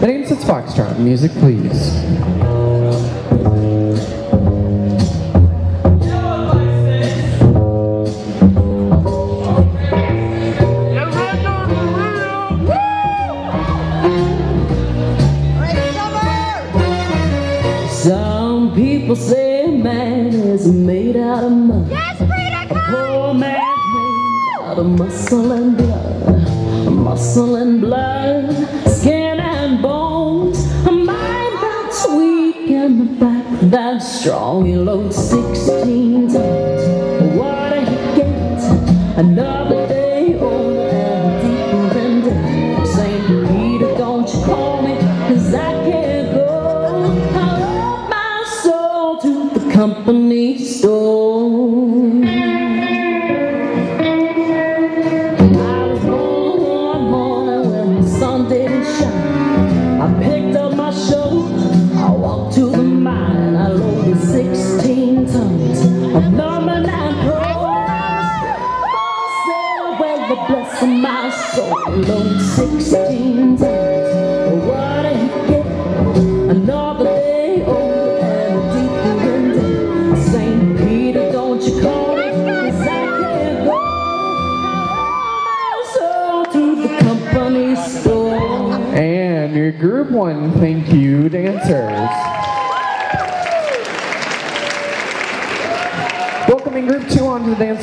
The name says Foxtrot. Music, please. Some people say man is made out of mud. Yes, Frida, Poor man's made out of muscle and blood. And a back that's strong. You load 16 tons. What you get? Another day older and deeper in debt. St. Peter, don't you call me, cause I can't go. I love my soul to the company store. I was born one morning when the The blessing my soul, load 16 tons. Oh, what do get? Another day and. Oh, so to the. And your group one, thank you, dancers. Welcoming group two onto the dance